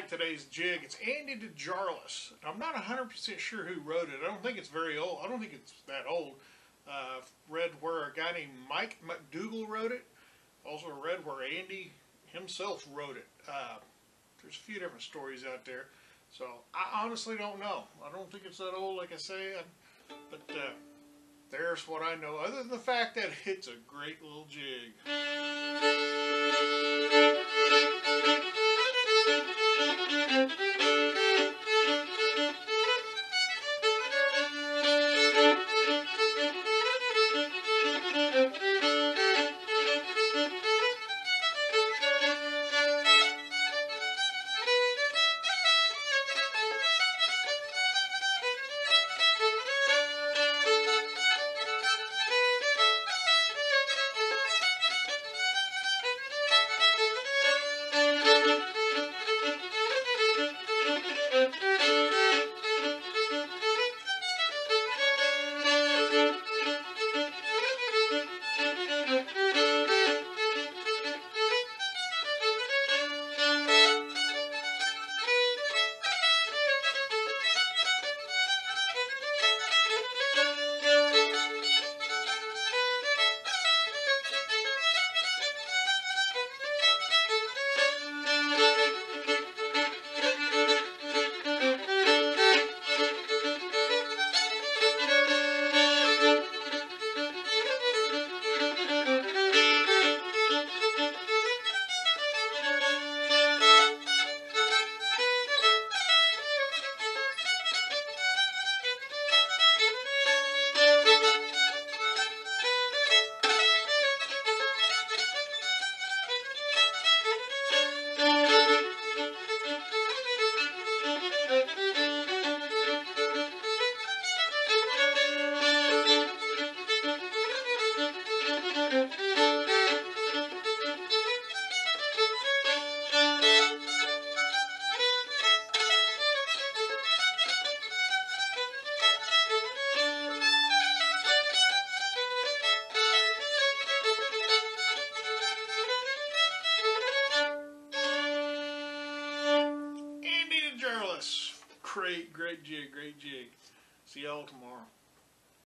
like today's jig. It's Andy DeJarlis. I'm not 100% sure who wrote it. I don't think it's very old. I don't think it's that old. Uh, read where a guy named Mike McDougal wrote it. Also read where Andy himself wrote it. Uh, there's a few different stories out there. So I honestly don't know. I don't think it's that old, like I say. But uh, there's what I know, other than the fact that it's a great little jig. Great, great jig, great jig. See y'all tomorrow.